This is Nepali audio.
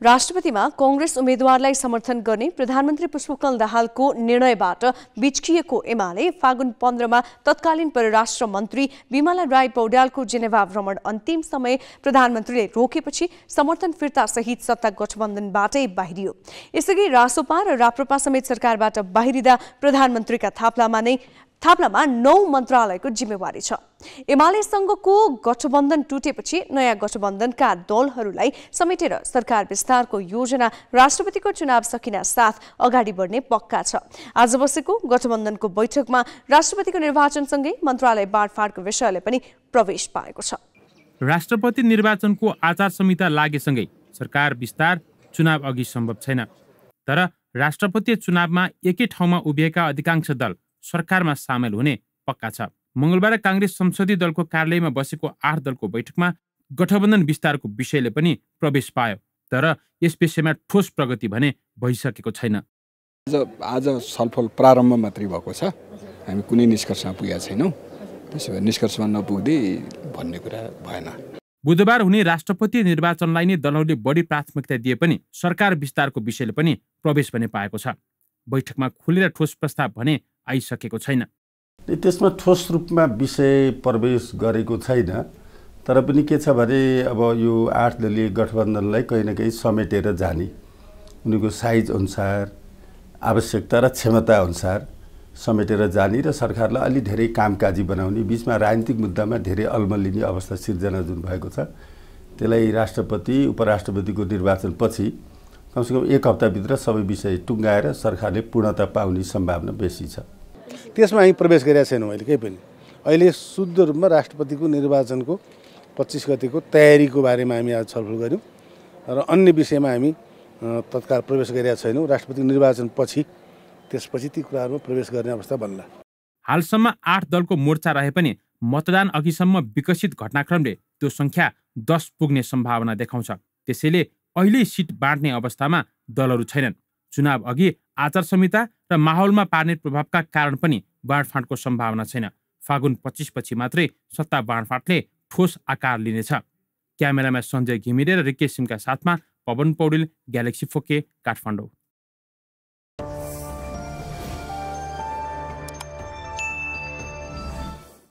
राष्ट्रपतिमा कङ्ग्रेस उम्मेद्वारलाई समर्थन गर्ने प्रधानमन्त्री पुष्पकमल दाहालको निर्णयबाट बिचकिएको एमाले फागुन पन्ध्रमा तत्कालीन परराष्ट्र मन्त्री विमला राई पौड्यालको जेनेभा भ्रमण अन्तिम समय प्रधानमन्त्रीले रोकेपछि समर्थन फिर्ता सहित सत्ता गठबन्धनबाटै बाहिरियो। यसअघि रासोपा र राप्रपा समेत सरकारबाट बाहिरिँदा प्रधानमन्त्रीका थाप्लामा नै थाप्लामा नौ मन्त्रालयको जिम्मेवारी छ। एमालेसँगको गठबन्धन टुटेपछि नयाँ गठबन्धनका दलहरूलाई समेटेर सरकार विस्तारको योजना राष्ट्रपतिको चुनाव सकिन साथ अगाडि बढ्ने पक्का छ। आज बसेको गठबन्धनको बैठकमा राष्ट्रपतिको निर्वाचनसँगै मन्त्रालय बाँडफाँडको विषयले पनि प्रवेश पाएको छ। राष्ट्रपति निर्वाचनको आचार संहिता लागेसँगै सरकार विस्तार चुनाव अघि सम्भव छैन। तर राष्ट्रपति चुनावमा एकै ठाउँमा उभिएका अधिकांश दल सरकारमा सामेल हुने पक्का छ। मङ्गलबार काङ्ग्रेस संसदीय दलको कार्यालयमा बसेको आठ दलको बैठकमा गठबन्धन विस्तारको विषयले पनि प्रवेश पायो तर यस विषयमा ठोस प्रगति भने भइसकेको छैन। आज आज छलफल प्रारम्भ मात्रै भएको छ। हामी कुनै निष्कर्षमा पुगेका छैनौँ। त्यसो भए निष्कर्षमा नपुग्दै भन्ने कुरा भएन। बुधबार हुने राष्ट्रपति निर्वाचनलाई नै दलहरूले बढी प्राथमिकता दिए पनि सरकार विस्तारको विषयले पनि प्रवेश भने पाएको छ। बैठकमा खुलेर ठोस प्रस्ताव भने आइसकेको छैन। त्यसमा ठोस रूपमा विषय प्रवेश गरेको छैन। तर पनि के छ भने अब यो आठ दलीय गठबन्धनलाई कहीँ न कहीँ समेटेर जाने। उनीको साइज अनुसार आवश्यकता र क्षमता अनुसार समेटेर जाने र सरकारलाई अलि धेरै कामकाजी बनाउने बिचमा राजनीतिक मुद्दामा धेरै अल्मलिने अवस्था सिर्जना जुन भएको छ त्यसलाई राष्ट्रपति उपराष्ट्रपतिको निर्वाचनपछि कमसेकम एक हप्ताभित्र सबै विषय टुङ्गाएर सरकारले पूर्णता पाउने सम्भावना बेसी छ। त्यसमा हामी प्रवेश गरेका छैनौँ अहिले केही पनि। अहिले शुद्ध रूपमा राष्ट्रपतिको निर्वाचनको पच्चिस गतिको तयारीको बारेमा हामी आज छलफल गऱ्यौँ र अन्य विषयमा हामी तत्काल प्रवेश गरेका छैनौँ। राष्ट्रपति निर्वाचनपछि त्यसपछि ती कुराहरूमा प्रवेश गर्ने अवस्था बन्ला। हालसम्म आठ दलको मोर्चा रहे पनि मतदान अघिसम्म विकसित घटनाक्रमले त्यो सङ्ख्या दस पुग्ने सम्भावना देखाउँछ। त्यसैले अहिले सिट बाँड्ने अवस्थामा दलहरू छैनन्। चुनाव अघि आचार संहिता र माहौलमा पार्ने प्रभावका कारण पनि बाँडफाँडको सम्भावना छैन। फागुन पच्चिसपछि मात्रै सत्ता बाँडफाँटले ठोस आकार लिनेछ। क्यामेरामा सञ्जय घिमिरे र रिकेश सिंहका साथमा पवन पौडेल ग्यालेक्सी फोके काठमाडौँ।